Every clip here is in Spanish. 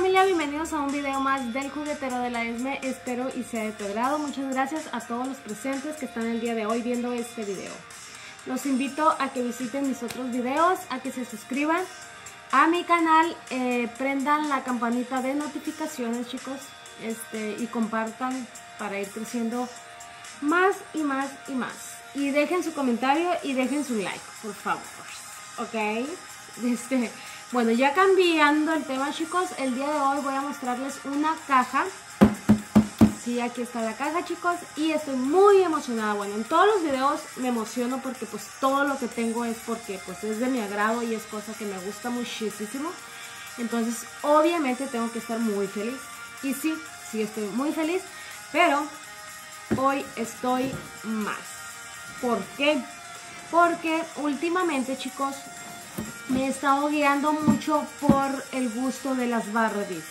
familia, bienvenidos a un video más del juguetero de la ESME, espero y sea de tu agrado. Muchas gracias a todos los presentes que están el día de hoy viendo este video. Los invito a que visiten mis otros videos, a que se suscriban a mi canal, eh, prendan la campanita de notificaciones chicos este, y compartan para ir creciendo más y más y más. Y dejen su comentario y dejen su like, por favor. ¿Ok? Este, bueno, ya cambiando el tema chicos, el día de hoy voy a mostrarles una caja. Sí, aquí está la caja chicos y estoy muy emocionada. Bueno, en todos los videos me emociono porque pues todo lo que tengo es porque pues es de mi agrado y es cosa que me gusta muchísimo. Entonces obviamente tengo que estar muy feliz. Y sí, sí estoy muy feliz, pero hoy estoy más. ¿Por qué? Porque últimamente chicos me he estado guiando mucho por el gusto de las Barbies.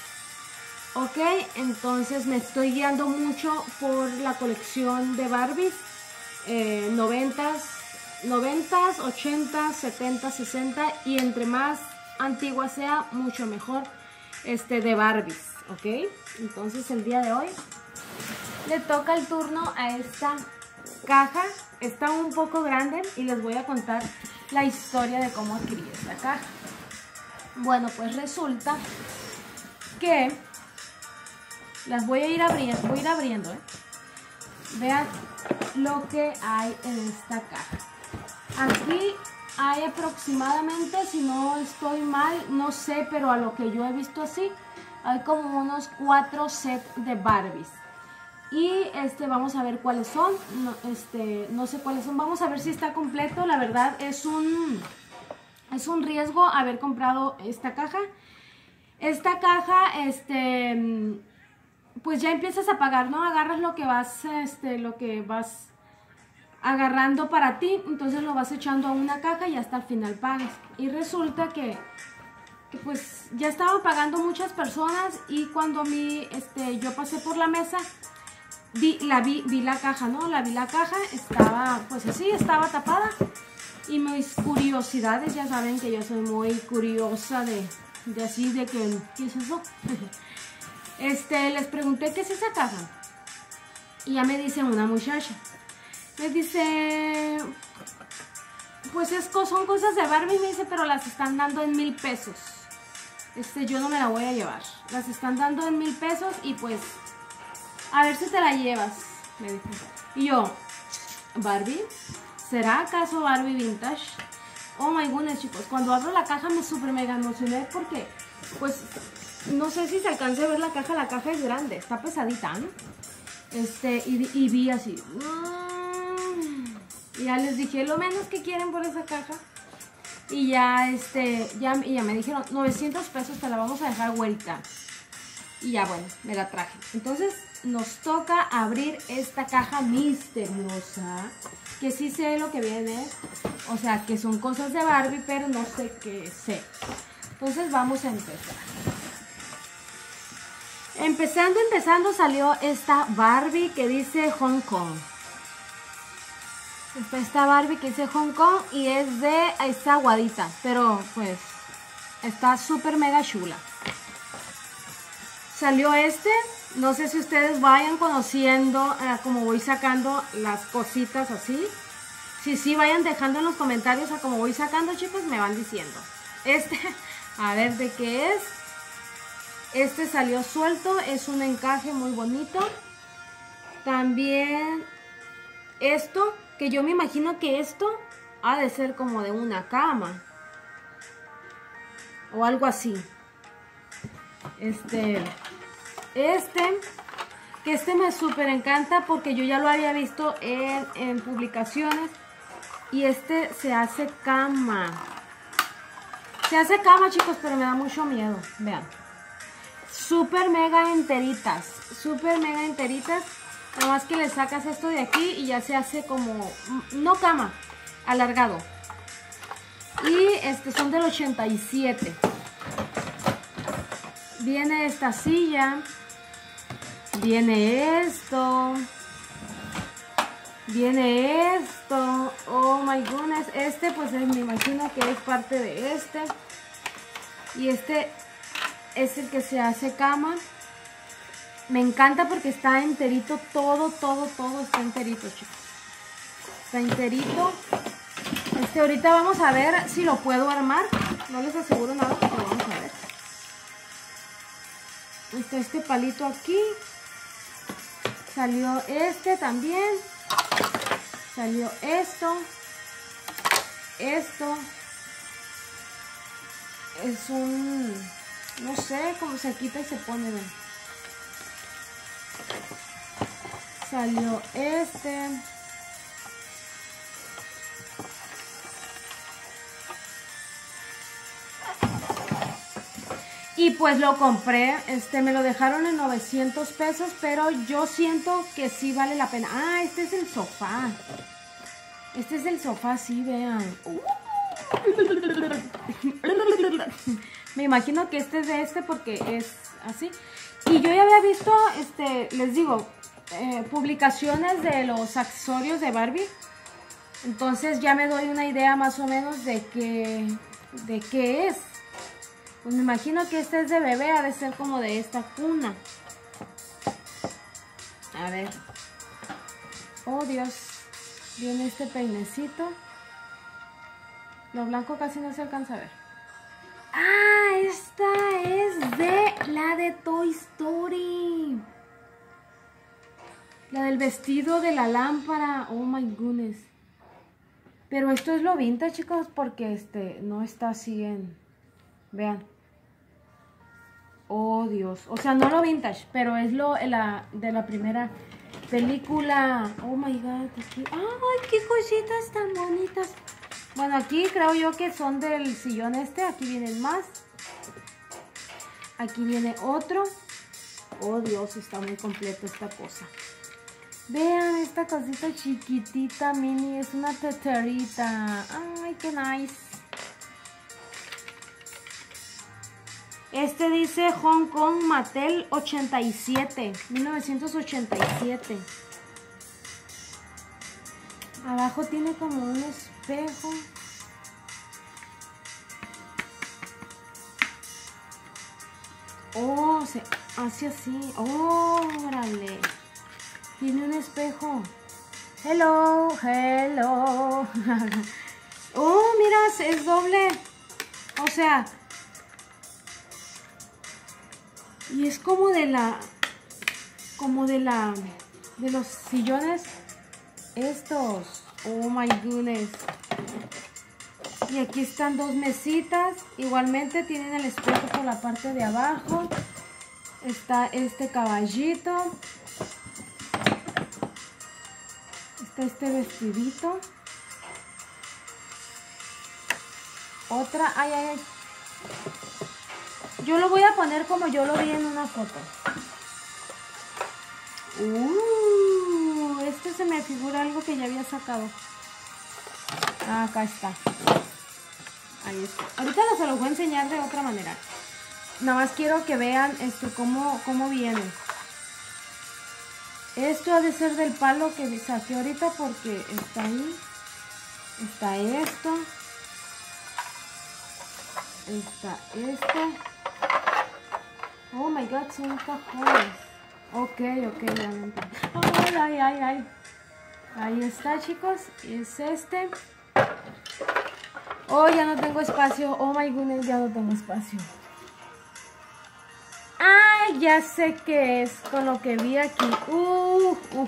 Ok, entonces me estoy guiando mucho por la colección de Barbies. 90s, 90s, 80s, 70 60 y entre más antigua sea, mucho mejor este de Barbies. Ok, entonces el día de hoy le toca el turno a esta caja. Está un poco grande y les voy a contar la historia de cómo adquirí esta caja. Bueno, pues resulta que las voy a ir abriendo, voy a ir abriendo, ¿eh? Vean lo que hay en esta caja. Aquí hay aproximadamente, si no estoy mal, no sé, pero a lo que yo he visto así, hay como unos cuatro sets de Barbies. Y este, vamos a ver cuáles son. No, este, no sé cuáles son. Vamos a ver si está completo. La verdad es un, es un riesgo haber comprado esta caja. Esta caja, este, pues ya empiezas a pagar, ¿no? Agarras lo que vas, este, lo que vas agarrando para ti. Entonces lo vas echando a una caja y hasta el final pagas. Y resulta que, que pues ya estaban pagando muchas personas y cuando mí, este, yo pasé por la mesa vi, la, vi, vi la caja, ¿no? La vi la caja, estaba, pues así, estaba tapada. Y mis curiosidades, ya saben que yo soy muy curiosa de, de así, de que, ¿qué es eso? este, les pregunté, ¿qué es esa caja? Y ya me dice una muchacha. Me dice, pues es, son cosas de Barbie, me dice, pero las están dando en mil pesos. Este, yo no me la voy a llevar. Las están dando en mil pesos y pues a ver si te la llevas, me dijo. Y yo, ¿Barbie? ¿Será acaso Barbie Vintage? Oh my goodness, chicos, cuando abro la caja me super mega emocioné porque, pues, no sé si se alcance a ver la caja, la caja es grande, está pesadita, ¿no? Este, y, vi así. y ya les dije lo menos que quieren por esa caja. Y ya, este, ya, y ya me dijeron, 900 pesos te la vamos a dejar güerita. Y ya, bueno, me la traje. Entonces, nos toca abrir esta caja misteriosa. Que sí sé lo que viene. O sea, que son cosas de Barbie, pero no sé qué sé. Entonces, vamos a empezar. Empezando, empezando, salió esta Barbie que dice Hong Kong. Esta Barbie que dice Hong Kong y es de esta aguadita. Pero, pues, está súper mega chula. Salió este. No sé si ustedes vayan conociendo eh, como voy sacando las cositas así. Si sí, vayan dejando en los comentarios a como voy sacando, chicos, me van diciendo. Este, a ver de qué es. Este salió suelto, es un encaje muy bonito. También esto, que yo me imagino que esto ha de ser como de una cama. O algo así. Este, este, que este me súper encanta porque yo ya lo había visto en, publicaciones. Y este se hace cama. Se hace cama, chicos, pero me da mucho miedo. Vean. Súper mega enteritas. Súper mega enteritas. Nada más que le sacas esto de aquí y ya se hace como... No cama, alargado. Y este son del 87. Viene esta silla. Viene esto. Viene esto. Oh my goodness. Este pues me imagino que es parte de este. Y este es el que se hace cama. Me encanta porque está enterito, todo, todo, todo está enterito, chicos. Está enterito. Este, ahorita vamos a ver si lo puedo armar. No les aseguro nada, pero. Está este palito aquí. Salió este también. Salió esto. Esto. Es un... No sé cómo se quita y se pone. Salió este. Y pues lo compré, este, me lo dejaron en 900 pesos, pero yo siento que sí vale la pena. Ah, este es el sofá. Este es el sofá, sí, vean. Me imagino que este es de este porque es así. Y yo ya había visto, este, les digo, eh, publicaciones de los accesorios de Barbie. Entonces ya me doy una idea más o menos de qué, de qué es. Pues me imagino que este es de bebé, ha de ser como de esta cuna. A ver. Oh, Dios. Viene este peinecito. Lo blanco casi no se alcanza a ver. Ah, esta es de la de Toy Story. La del vestido de la lámpara. Oh my goodness. Pero esto es lo vintage, chicos, porque este no está así en... Vean. Oh, Dios. O sea, no lo vintage, pero es lo la, de la primera película. Oh, my God. Aquí. ¡Ay, qué cositas tan bonitas! Bueno, aquí creo yo que son del sillón este. Aquí vienen más. Aquí viene otro. Oh, Dios, está muy completo esta cosa. Vean esta cosita chiquitita, mini. Es una teterita. ¡Ay, qué nice! Este dice Hong Kong Mattel 87, 1987. Abajo tiene como un espejo. Oh, se hace así. órale. Tiene un espejo. Hello, hello. oh, mira, es doble. O sea, Y es como de la, como de la, de los sillones estos. Oh my goodness. Y aquí están dos mesitas. Igualmente tienen el espejo por la parte de abajo. Está este caballito. Está este vestidito. Otra, ay, ay, ay. Yo lo voy a poner como yo lo vi en una foto. Uh, este se me figura algo que ya había sacado. Ah, acá está. Ahí está. Ahorita se los voy a enseñar de otra manera. Nada más quiero que vean esto, cómo, cómo viene. Esto ha de ser del palo que saqué ahorita porque está ahí. Está esto. Está esto. Oh my god, son cajones. Ok, ok, ya me Ay, ay, ay, ay. Ahí está, chicos. Es este. Oh, ya no tengo espacio. Oh my goodness, ya no tengo espacio. Ay, ya sé qué es con lo que vi aquí. Uh, uh, uh,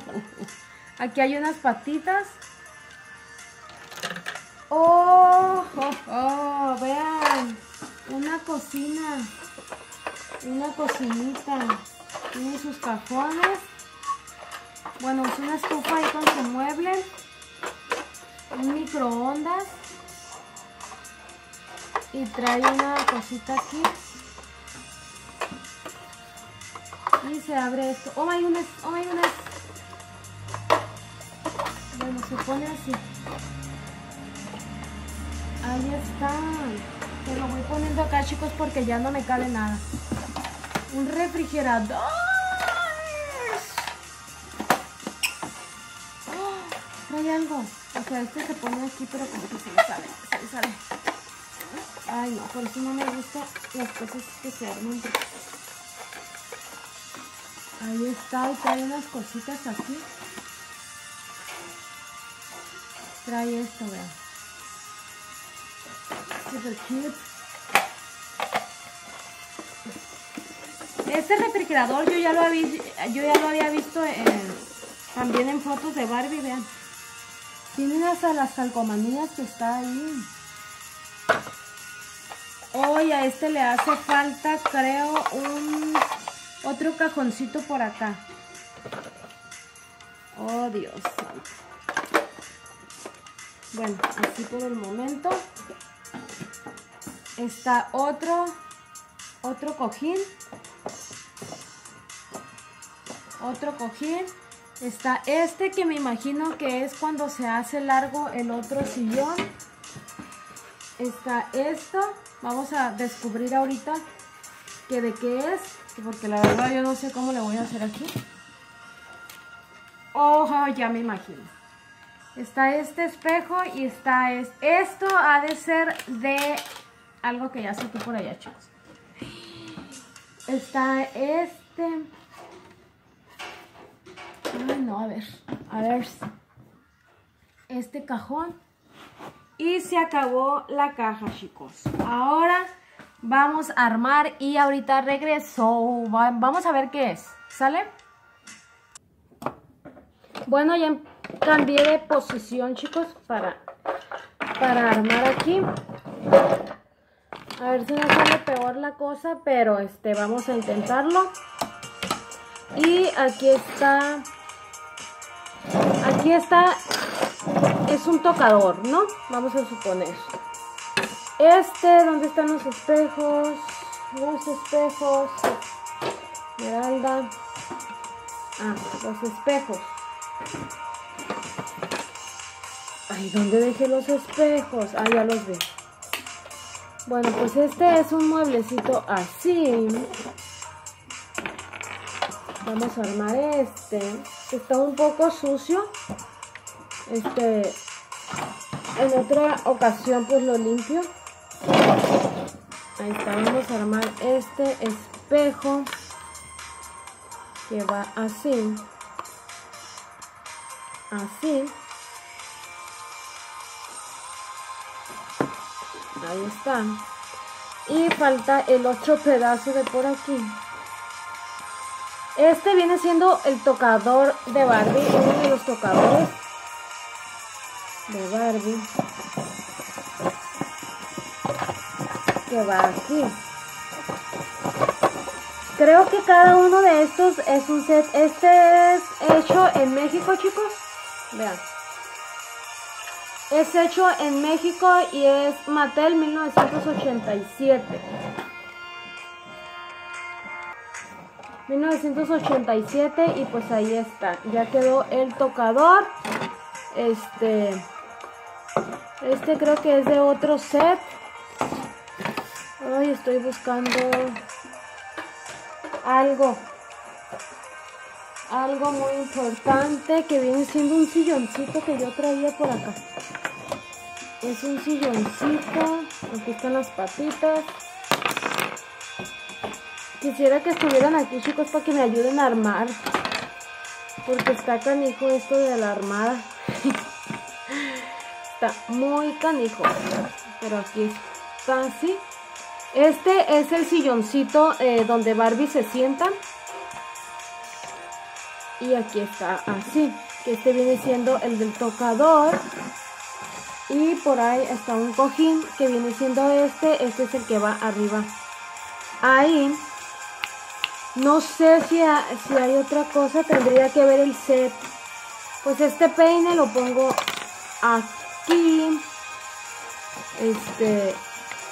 aquí hay unas patitas. Oh, oh, oh, vean. Una cocina una cocinita, tiene sus cajones, bueno, es una estufa ahí con su mueble, un microondas y trae una cosita aquí. Y se abre esto, oh my goodness, oh my goodness bueno, se pone así. Ahí está. Te lo voy poniendo acá chicos porque ya no me cabe nada un refrigerador. Oh, trae algo. O sea, este se pone aquí, pero como que se le sale. Se le sale. Ay, no, por eso no me gustan las cosas que se arman. Ahí está, y trae unas cositas aquí. Trae esto, vean. Super cute. Este refrigerador yo ya lo había, yo ya lo había visto también en fotos de Barbie, vean. Tienen hasta las calcomanías que está ahí. Hoy a este le hace falta, creo, un otro cajoncito por acá. Oh, Dios Bueno, así por el momento. Está otro, otro cojín. Otro cojín. Está este que me imagino que es cuando se hace largo el otro sillón. Está esto. Vamos a descubrir ahorita que de qué es. Porque la verdad yo no sé cómo le voy a hacer aquí. Ojo, ya me imagino. Está este espejo y está es, esto ha de ser de algo que ya tú por allá, chicos. Está este. No, a ver. A ver. Este cajón. Y se acabó la caja, chicos. Ahora vamos a armar y ahorita regreso. Vamos a ver qué es. ¿Sale? Bueno, ya cambié de posición, chicos, para, para armar aquí. A ver si no sale peor la cosa, pero este vamos a intentarlo. Y aquí está, aquí está, es un tocador, ¿no? Vamos a suponer. Este, ¿dónde están los espejos? Los espejos. Esmeralda. Ah, los espejos. Ay, ¿dónde dejé los espejos? Ah, ya los vi. Bueno, pues este es un mueblecito así. Vamos a armar este. Está un poco sucio. Este, en otra ocasión pues lo limpio. Ahí está, vamos a armar este espejo que va así. Así. Ahí está. Y falta el otro pedazo de por aquí. Este viene siendo el tocador de Barbie, uno de los tocadores de Barbie. Que va aquí. Creo que cada uno de estos es un set. Este es hecho en México, chicos. Vean. Es hecho en México y es Mattel 1987. 1987 y pues ahí está. Ya quedó el tocador. Este este creo que es de otro set. Ay, estoy buscando algo. Algo muy importante que viene siendo un silloncito que yo traía por acá. Es un silloncito. Aquí están las patitas. Quisiera que estuvieran aquí, chicos, para que me ayuden a armar. Porque está canijo esto de la armada. está muy canijo. Pero aquí está así. Este es el silloncito eh, donde Barbie se sienta. Y aquí está así. Que este viene siendo el del tocador. Y por ahí está un cojín que viene siendo este. Este es el que va arriba. Ahí. No sé si, si hay otra cosa. Tendría que ver el set. Pues este peine lo pongo aquí. Este.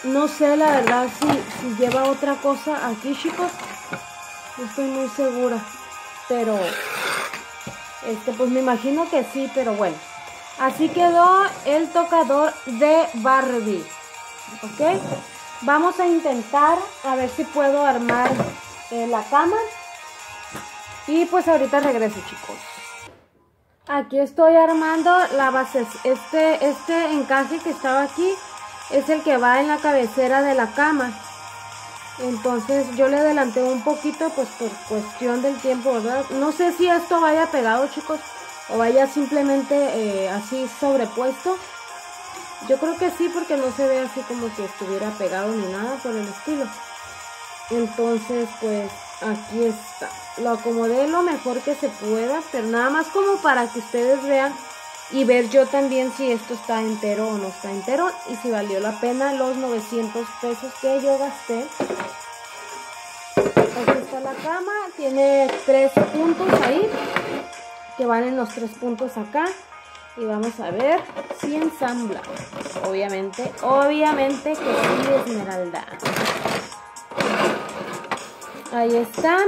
No sé la verdad si, si lleva otra cosa aquí, chicos. No estoy muy segura. Pero. Este, pues me imagino que sí, pero bueno. Así quedó el tocador de Barbie. ¿Ok? Vamos a intentar a ver si puedo armar eh, la cama. Y pues ahorita regreso, chicos. Aquí estoy armando la base, este, este encaje que estaba aquí. es el que va en la cabecera de la cama. Entonces yo le adelanté un poquito pues por cuestión del tiempo, ¿verdad? No sé si esto vaya pegado chicos o vaya simplemente eh, así sobrepuesto. Yo creo que sí porque no se ve así como que estuviera pegado ni nada por el estilo. Entonces pues aquí está. Lo acomodé lo mejor que se pueda, pero nada más como para que ustedes vean y ver yo también si esto está entero o no está entero y si valió la pena los 900 pesos que yo gasté. Aquí está la cama, tiene tres puntos ahí que van en los tres puntos acá y vamos a ver si ensambla. Obviamente, obviamente que sí, Esmeralda. Ahí están.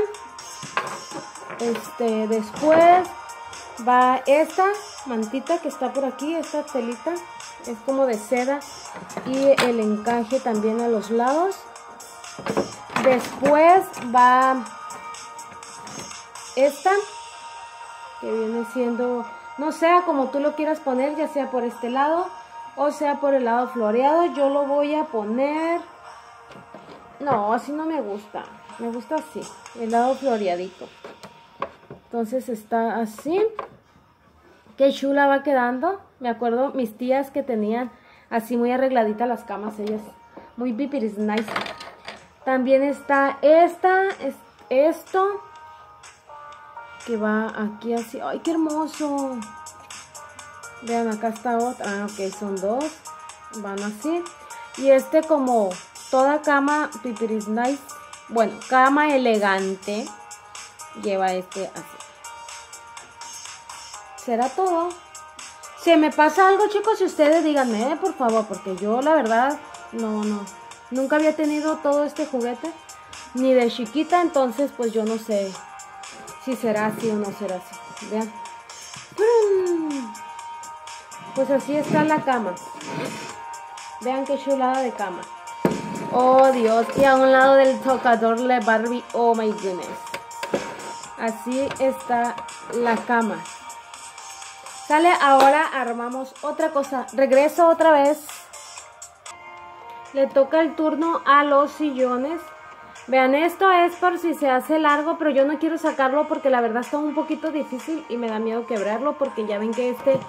Este, después va esta mantita que está por aquí, esta telita. Es como de seda y el encaje también a los lados. Después va esta, que viene siendo, no sea como tú lo quieras poner, ya sea por este lado o sea por el lado floreado. Yo lo voy a poner, no, así no me gusta. Me gusta así, el lado floreadito. Entonces está así. Qué chula va quedando. Me acuerdo mis tías que tenían así muy arregladitas las camas, ellas. Muy pipiris nice. También está esta, es esto. Que va aquí así. ¡Ay, qué hermoso! Vean, acá está otra. Ah, ok, son dos. Van así. Y este como toda cama pipiris nice bueno, cama elegante. Lleva este así. ¿Será todo? Si me pasa algo, chicos, si ustedes díganme, eh, por favor, porque yo la verdad, no, no. Nunca había tenido todo este juguete, ni de chiquita, entonces pues yo no sé si será así o no será así. Vean. Pues así está la cama. Vean qué chulada de cama. Oh Dios, y a un lado del tocador de Barbie, oh my goodness. Así está la cama. Sale, ahora armamos otra cosa. Regreso otra vez. Le toca el turno a los sillones. Vean, esto es por si se hace largo, pero yo no quiero sacarlo porque la verdad está un poquito difícil y me da miedo quebrarlo porque ya ven que este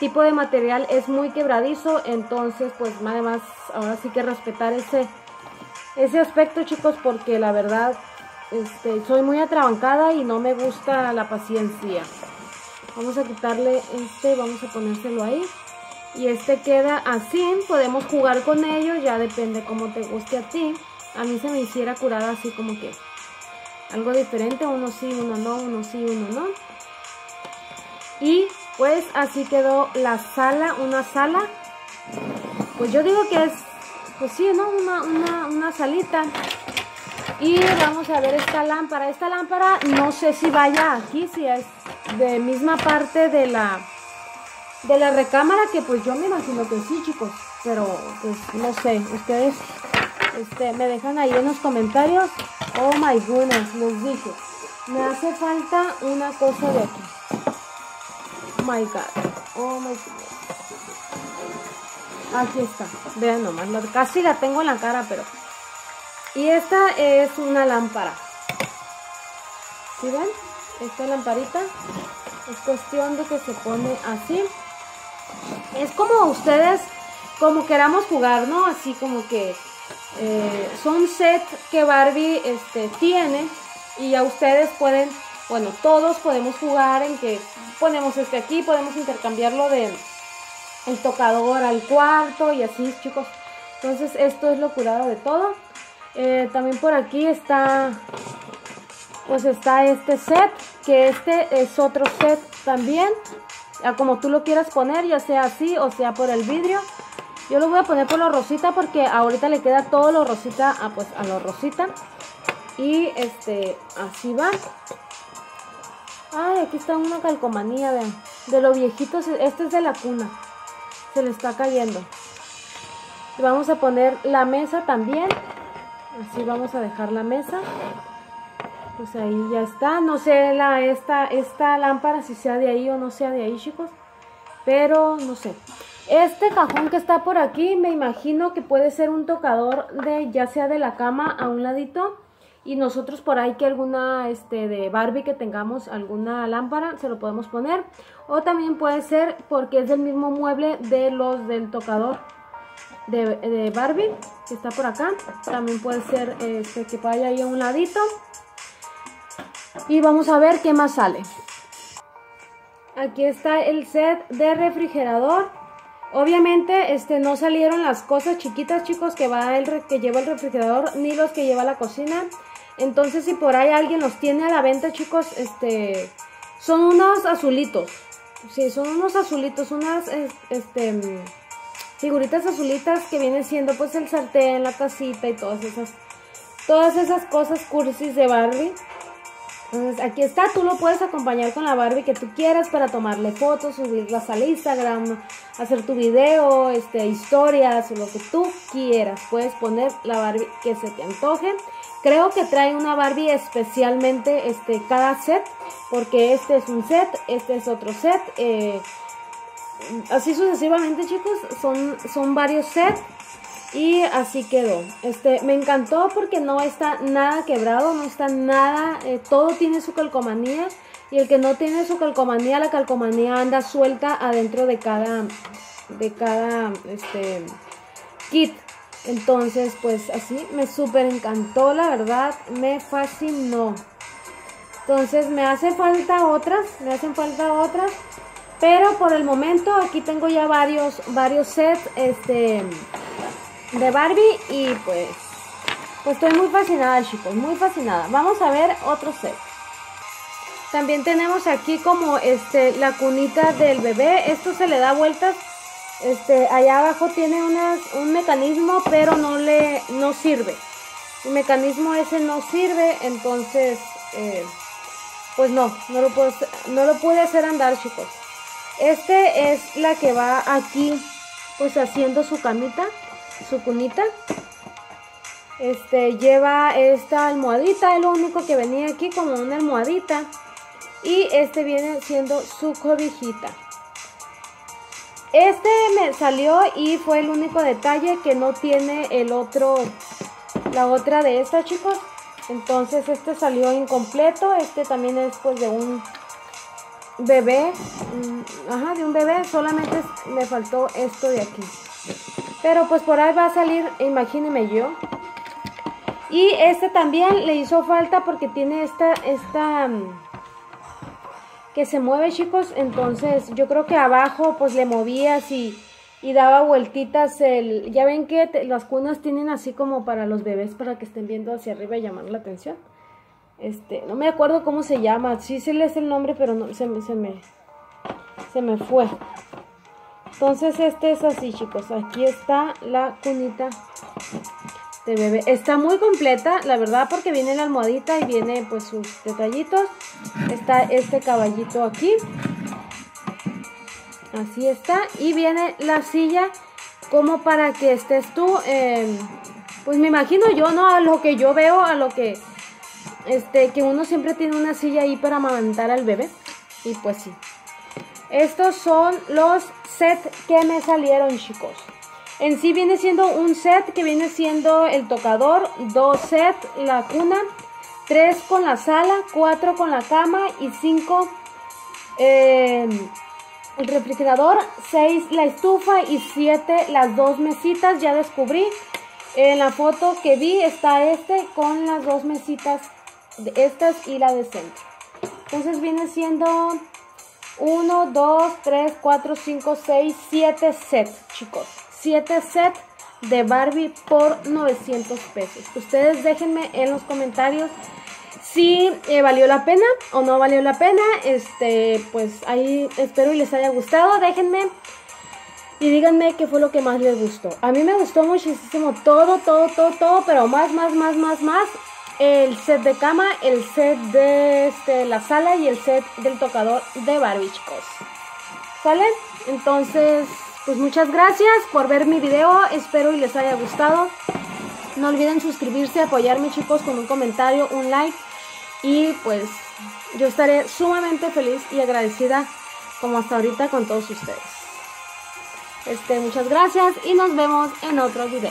tipo de material es muy quebradizo. Entonces, pues además, ahora sí que respetar ese ese aspecto, chicos, porque la verdad este, soy muy atrabancada y no me gusta la paciencia. Vamos a quitarle este, vamos a ponérselo ahí. Y este queda así, podemos jugar con ello, ya depende cómo te guste a ti. A mí se me hiciera curada así como que algo diferente, uno sí, uno no, uno sí, uno no. Y pues así quedó la sala, una sala. Pues yo digo que es pues sí, ¿no? Una, una, una salita. Y vamos a ver esta lámpara. Esta lámpara no sé si vaya aquí, si es de misma parte de la de la recámara, que pues yo me imagino que sí, chicos. Pero pues no sé, ustedes este, me dejan ahí en los comentarios. Oh my goodness, les dije. Me hace falta una cosa de aquí. Oh my god. Oh my goodness. Aquí está. Vean nomás. Casi la tengo en la cara, pero... Y esta es una lámpara. ¿Sí ven? Esta lamparita es cuestión de que se pone así. Es como ustedes, como queramos jugar, ¿no? Así como que eh, son sets que Barbie este, tiene y ya ustedes pueden, bueno, todos podemos jugar en que ponemos este aquí, podemos intercambiarlo de el tocador al cuarto y así, chicos. Entonces, esto es lo curado de todo. Eh, también por aquí está, pues está este set, que este es otro set también. como tú lo quieras poner, ya sea así o sea por el vidrio. Yo lo voy a poner por lo rosita porque ahorita le queda todo lo rosita a, pues, a lo rosita. Y este, así va. Ay, aquí está una calcomanía, vean. De lo viejito, este es de la cuna se le está cayendo. Vamos a poner la mesa también. Así vamos a dejar la mesa. Pues ahí ya está. No sé la, esta, esta lámpara si sea de ahí o no sea de ahí, chicos. Pero no sé. Este cajón que está por aquí me imagino que puede ser un tocador de ya sea de la cama a un ladito y nosotros por ahí que alguna este de Barbie que tengamos alguna lámpara se lo podemos poner. O también puede ser porque es del mismo mueble de los del tocador de, Barbie que está por acá. También puede ser este que vaya ahí a un ladito. Y vamos a ver qué más sale. Aquí está el set de refrigerador. Obviamente este, no salieron las cosas chiquitas, chicos, que, va el, que lleva el refrigerador, ni los que lleva la cocina. Entonces, si por ahí alguien los tiene a la venta, chicos, este, son unos azulitos. Sí, son unos azulitos, unas, este, figuritas azulitas que vienen siendo, pues, el sartén, la tacita y todas esas, todas esas cosas cursis de Barbie. Entonces, aquí está, tú lo puedes acompañar con la Barbie que tú quieras para tomarle fotos, subirlas al Instagram, hacer tu video, este, historias lo que tú quieras. Puedes poner la Barbie que se te antoje. Creo que trae una Barbie especialmente este, cada set, porque este es un set, este es otro set. Eh, así sucesivamente, chicos, son, son varios sets. Y así quedó. Este, me encantó porque no está nada quebrado, no está nada, eh, todo tiene su calcomanía. Y el que no tiene su calcomanía, la calcomanía anda suelta adentro de cada, de cada, este, kit. Entonces, pues así me súper encantó, la verdad, me fascinó. Entonces, me hace falta otras, me hacen falta otras. Pero por el momento aquí tengo ya varios, varios sets, este, de Barbie y pues, pues estoy muy fascinada chicos, muy fascinada. Vamos a ver otro set. También tenemos aquí como este la cunita del bebé. Esto se le da vueltas. Este, allá abajo tiene un mecanismo, pero no le no sirve. El mecanismo ese no sirve, entonces eh, pues no, no lo puedo no lo pude hacer andar, chicos. Este es la que va aquí pues haciendo su camita su cunita. Este lleva esta almohadita, es lo único que venía aquí como una almohadita. Y este viene siendo su cobijita. Este me salió y fue el único detalle que no tiene el otro, la otra de esta chicos. Entonces este salió incompleto. Este también es pues de un bebé. Mm, ajá, de un bebé. Solamente me faltó esto de aquí. Pero pues por ahí va a salir, imagíneme yo. Y este también le hizo falta porque tiene esta, esta, mm, que se mueve chicos. Entonces yo creo que abajo pues le movías y, y daba vueltitas. El, ya ven que las cunas tienen así como para los bebés para que estén viendo hacia arriba y llamar la atención. Este, no me acuerdo cómo se llama. Sí se les el nombre, pero no se se me, se me fue. Entonces este es así chicos, aquí está la cunita de bebé. Está muy completa, la verdad, porque viene la almohadita y viene pues sus detallitos. Está este caballito aquí. Así está. Y viene la silla como para que estés tú, em, pues me imagino yo, ¿no? A lo que yo veo, a lo que, este, que uno siempre tiene una silla ahí para amamantar al bebé. Y pues sí. Estos son los sets que me salieron, chicos. En sí viene siendo un set que viene siendo el tocador, dos sets la cuna, tres con la sala, cuatro con la cama y cinco em, el refrigerador, seis la estufa y siete las dos mesitas. Ya descubrí en la foto que vi está este con las dos mesitas estas y la de centro. Entonces viene siendo 1, 2, 3, 4, 5, 6, 7 sets, chicos. 7 sets de Barbie por 900 pesos. Ustedes déjenme en los comentarios si eh, valió la pena o no valió la pena. Este, pues ahí espero y les haya gustado. Déjenme y díganme qué fue lo que más les gustó. A mí me gustó muchísimo todo, todo, todo, todo, pero más, más, más, más, más el set de cama, el set de este, la sala y el set del tocador de Barbie, chicos. ¿Sale? Entonces, pues muchas gracias por ver mi video. Espero y les haya gustado. No olviden suscribirse, apoyarme, chicos, con un comentario, un like. Y pues yo estaré sumamente feliz y agradecida como hasta ahorita con todos ustedes. Este, muchas gracias y nos vemos en otro video.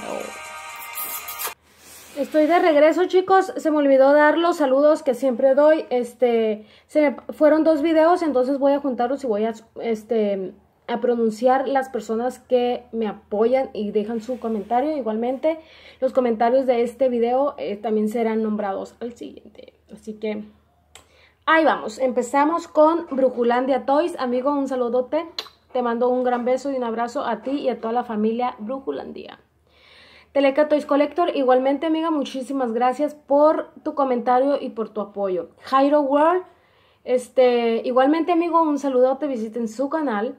Estoy de regreso, chicos. Se me olvidó dar los saludos que siempre doy. Este, se me, fueron dos videos, entonces voy a juntarlos y voy a, este, a pronunciar las personas que me apoyan y dejan su comentario. Igualmente, los comentarios de este video eh, también serán nombrados al siguiente. Así que ahí vamos. Empezamos con Brujulandia Toys. Amigo, un saludote. Te mando un gran beso y un abrazo a ti y a toda la familia Brujulandia. Teleca Toys Collector, igualmente amiga, muchísimas gracias por tu comentario y por tu apoyo. Jairo World, este, igualmente amigo, un saludote, visiten su canal.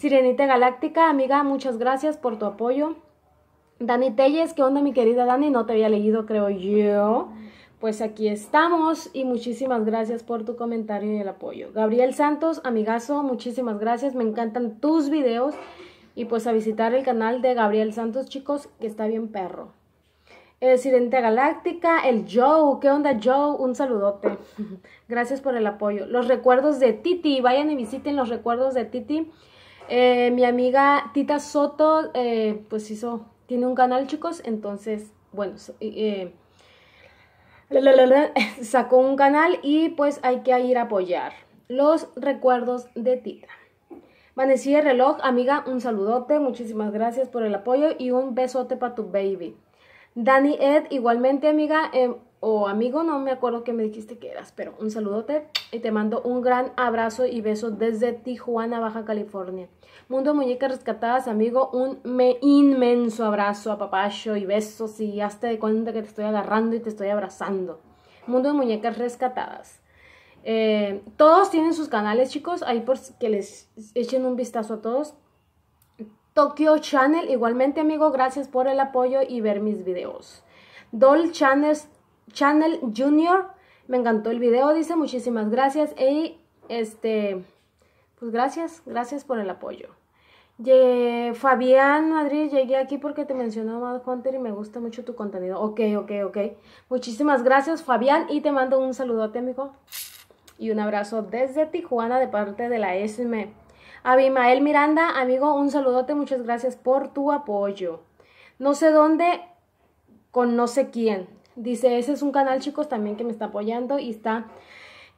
Sirenita Galáctica, amiga, muchas gracias por tu apoyo. Dani Telles, ¿qué onda mi querida Dani? No te había leído, creo yo. Pues aquí estamos y muchísimas gracias por tu comentario y el apoyo. Gabriel Santos, amigazo, muchísimas gracias, me encantan tus videos y pues a visitar el canal de Gabriel Santos, chicos, que está bien perro. El Sirenita Galáctica, el Joe, ¿qué onda Joe? Un saludote. Gracias por el apoyo. Los recuerdos de Titi, vayan y visiten los recuerdos de Titi. Eh, mi amiga Tita Soto, eh, pues hizo, tiene un canal, chicos, entonces, bueno, eh, sacó un canal y pues hay que ir a apoyar los recuerdos de Tita. Vanessa Reloj, amiga, un saludote, muchísimas gracias por el apoyo y un besote para tu baby. Dani Ed, igualmente amiga, em, o amigo, no me acuerdo que me dijiste que eras, pero un saludote y te mando un gran abrazo y beso desde Tijuana, Baja California. Mundo Muñecas Rescatadas, amigo, un me inmenso abrazo a papacho y besos y hazte de cuenta que te estoy agarrando y te estoy abrazando. Mundo de Muñecas Rescatadas. Eh, todos tienen sus canales, chicos. Ahí por que les echen un vistazo a todos. Tokyo Channel, igualmente, amigo, gracias por el apoyo y ver mis videos. Doll Channel, Channel Junior, me encantó el video, dice, muchísimas gracias. Y este, pues gracias, gracias por el apoyo. Fabián Madrid, llegué aquí porque te mencionó Mad Hunter y me gusta mucho tu contenido. Ok, ok, ok. Muchísimas gracias, Fabián, y te mando un saludote, amigo y un abrazo desde Tijuana de parte de la SM. Abimael Miranda, amigo, un saludote, muchas gracias por tu apoyo. No sé dónde, con no sé quién. Dice, ese es un canal, chicos, también que me está apoyando y está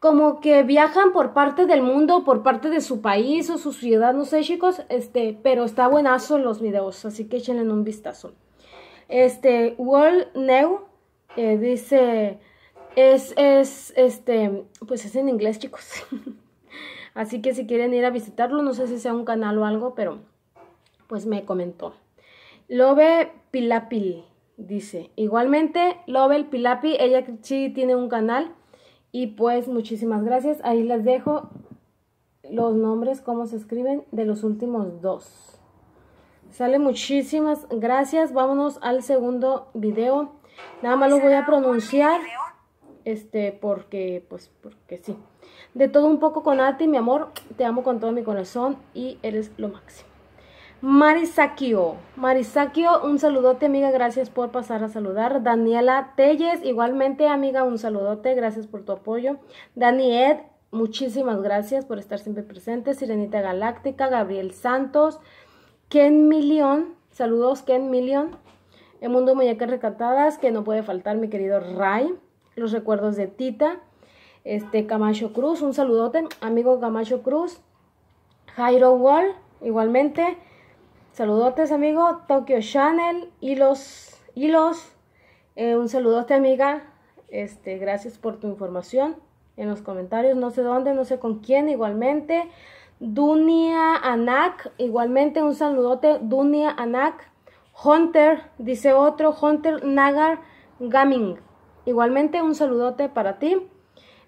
como que viajan por parte del mundo, por parte de su país o su ciudad, no sé, chicos, este, pero está buenazo los videos, así que échenle un vistazo. Este, World New eh, dice, es, es, este, pues es en inglés, chicos. Así que si quieren ir a visitarlo, no sé si sea un canal o algo, pero pues me comentó. Lobe Pilapil, dice. Igualmente, Lobe Pilapi, ella sí tiene un canal. Y pues muchísimas gracias. Ahí les dejo los nombres, cómo se escriben, de los últimos dos. Sale muchísimas gracias. Vámonos al segundo video. Nada más lo voy a pronunciar este, porque, pues, porque sí. De todo un poco con Ati, mi amor, te amo con todo mi corazón y eres lo máximo. Marisakio, Marisakio, un saludote amiga, gracias por pasar a saludar. Daniela Telles, igualmente amiga, un saludote, gracias por tu apoyo. Dani Ed, muchísimas gracias por estar siempre presente. Sirenita Galáctica, Gabriel Santos, Ken Million, saludos Ken Million. El mundo muñecas recatadas, que no puede faltar mi querido Ray los recuerdos de Tita, este Camacho Cruz, un saludote, amigo Camacho Cruz, Jairo Wall, igualmente, saludotes amigo, Tokyo Channel, hilos, hilos, eh, un saludote amiga, este, gracias por tu información en los comentarios, no sé dónde, no sé con quién, igualmente, Dunia Anak, igualmente un saludote, Dunia Anak, Hunter, dice otro, Hunter Nagar Gaming. Igualmente, un saludote para ti.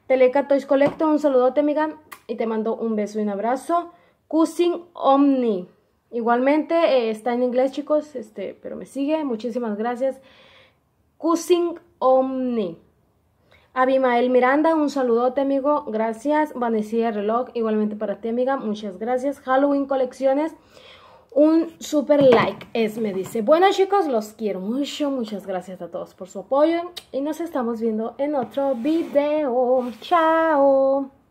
Teleca Toys Collector, un saludote, amiga. Y te mando un beso y un abrazo. Cousin Omni. Igualmente, eh, está en inglés, chicos, este, pero me sigue. Muchísimas gracias. Cousin Omni. Abimael Miranda, un saludote, amigo. Gracias. Vanessa Reloj, igualmente para ti, amiga. Muchas gracias. Halloween Colecciones un super like es, me dice. Bueno chicos, los quiero mucho. Muchas gracias a todos por su apoyo. Y nos estamos viendo en otro video. Chao.